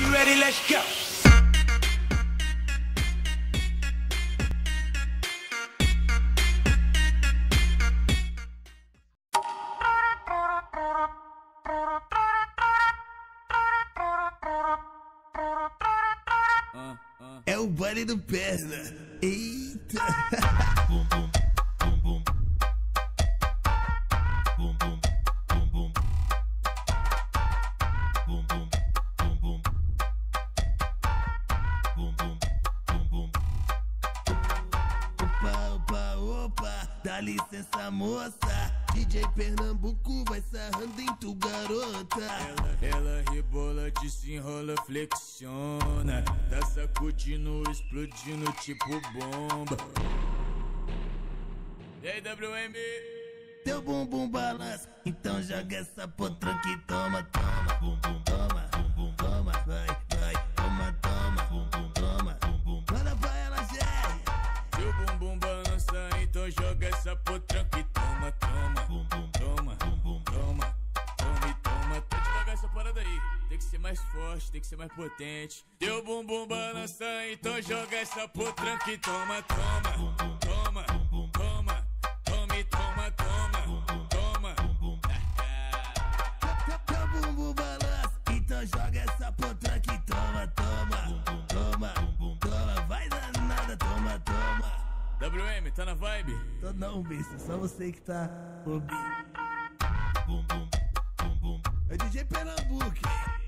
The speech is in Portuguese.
You ready? Let's go. É o baile do perna. Eita. Dá licença, moça. DJ Pernambuco vai sarrando em tu, garota. Ela, ela rebola, desenrola, flexiona. Tá sacudindo, explodindo tipo bomba. E aí, WM? Teu bumbum balança, então joga essa potranca e toma, toma, bum bum, toma, bum bum, toma, vai, vai, toma, toma, bum bum, toma, bum bum. Manda pra ela, Jerry. Seu bumbum balança, então joga essa potranca e toma, toma. Bum bum Toma, bum bum. toma, toma e toma. Tá devagar essa parada aí. Tem que ser mais forte, tem que ser mais potente. Teu bumbum balança, então joga essa potranca e toma, toma. Toma, WM, tá na vibe? Tô não, besta, só você que tá ouvindo. Bum bum bum bum. É o DJ Pernambuco.